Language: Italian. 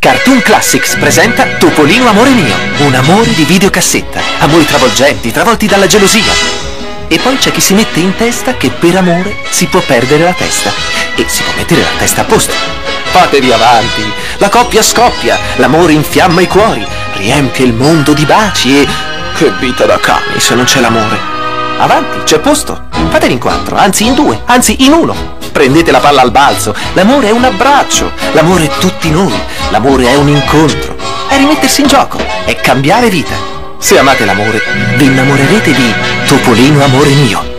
Cartoon Classics presenta Topolino amore mio, un amore di videocassetta, amori travolgenti, travolti dalla gelosia. E poi c'è chi si mette in testa che per amore si può perdere la testa e si può mettere la testa a posto. Fatevi avanti, la coppia scoppia, l'amore infiamma i cuori, riempie il mondo di baci e... Che vita da cani se non c'è l'amore. Avanti, c'è posto. Fateli in quattro, anzi in due, anzi in uno. Prendete la palla al balzo. L'amore è un abbraccio. L'amore è tutti noi. L'amore è un incontro. È rimettersi in gioco. È cambiare vita. Se amate l'amore, vi innamorerete di Topolino amore mio.